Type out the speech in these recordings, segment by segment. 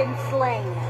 been slain.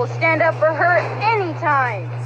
Will stand up for her anytime.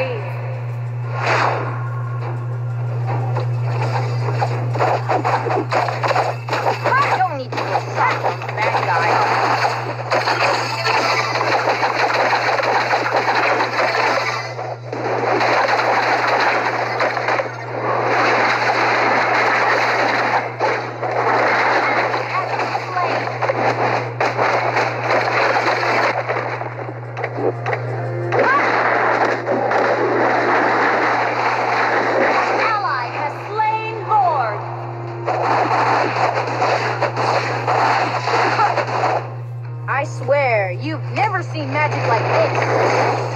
sorry. I swear, you've never seen magic like this.